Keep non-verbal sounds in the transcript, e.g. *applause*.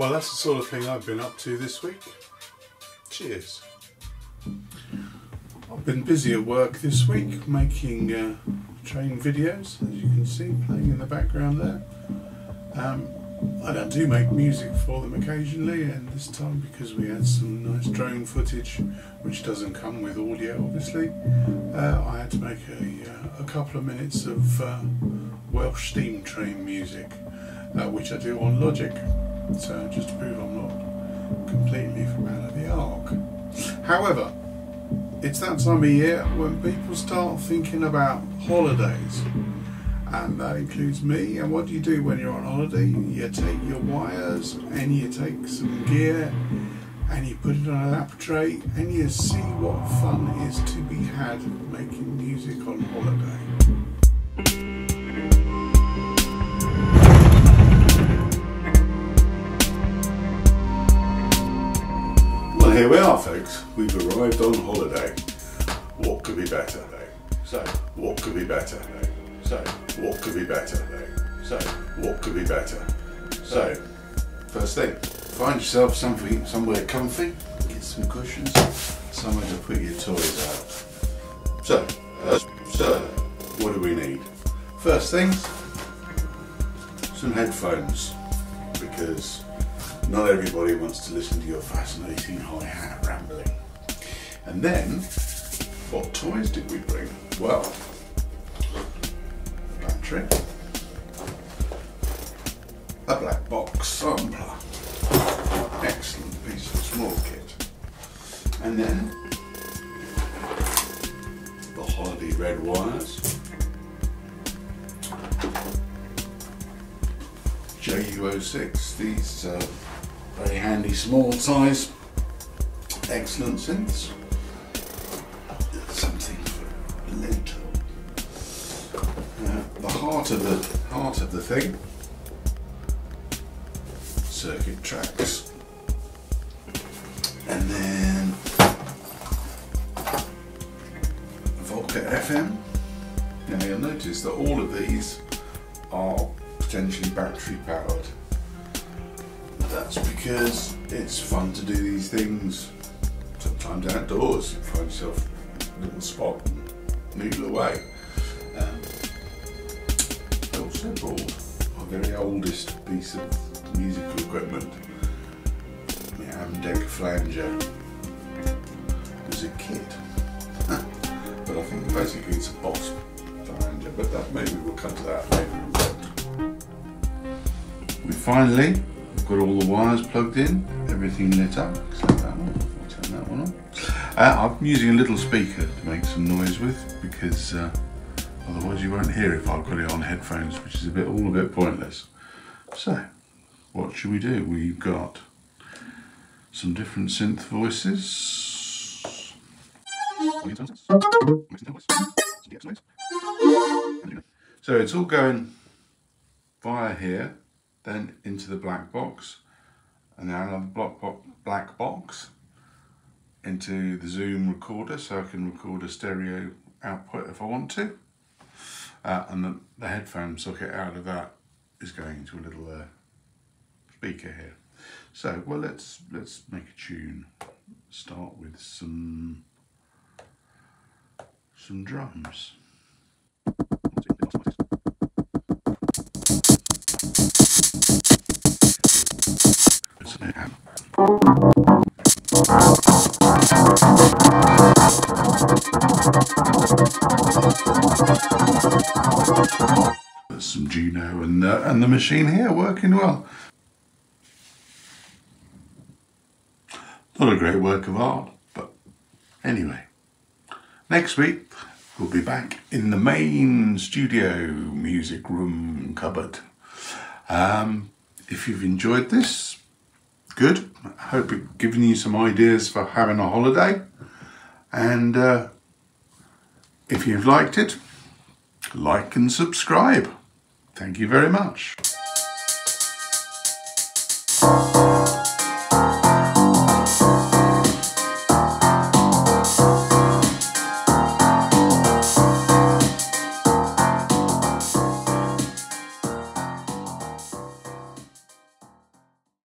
Well, that's the sort of thing I've been up to this week. Cheers. I've been busy at work this week making uh, train videos, as you can see playing in the background there. Um, I don't make music for them occasionally, and this time because we had some nice drone footage, which doesn't come with audio obviously, uh, I had to make a, uh, a couple of minutes of uh, Welsh steam train music, uh, which I do on Logic, so uh, just to prove I'm not completely from out of the ark. However, it's that time of year when people start thinking about holidays and that includes me. And what do you do when you're on holiday? You take your wires and you take some gear and you put it on a lap tray and you see what fun is to be had making music on holiday. Here we are, folks. We've arrived on holiday. What could be better? So, what could be better? So, what could be better? So, what could be better? So, first thing, find yourself something, somewhere comfy, get some cushions, somewhere to put your toys out. So, uh, so, what do we need? First things, some headphones, because not everybody wants to listen to your fascinating hi-hat rambling. And then, what toys did we bring? Well, a battery, a black box sampler, excellent piece of small kit, and then the holiday red wires, JU06, these uh, very handy small size, excellent synths, something Lento uh, the heart of the heart of the thing. Circuit tracks, and then Volca FM. Now you'll notice that all of these are potentially battery powered. That's because it's fun to do these things sometimes outdoors. You find yourself a little spot and noodle away. Um, also brought my very oldest piece of musical equipment, the Amdek flanger, as a kit. *laughs* but I think basically it's a Boss flanger, but that maybe we'll come to that later. We finally got all the wires plugged in, everything lit up, except that one. I'll turn that one on. Uh, I'm using a little speaker to make some noise with because uh, otherwise you won't hear if I've got it on headphones, which is a bit all a bit pointless. So, what should we do? We've got some different synth voices. So it's all going via here, then into the black box, and now another block bo black box into the Zoom recorder so I can record a stereo output if I want to. Uh, and the, the headphone socket out of that is going into a little uh, speaker here. So, well, let's let's make a tune. Start with some some drums. There's some Juno and uh, and the machine here working well. Not a great work of art, but anyway. Next week we'll be back in the main studio music room cupboard. Um, if you've enjoyed this, good. I hope it's given you some ideas for having a holiday. And uh, if you've liked it, like and subscribe. Thank you very much.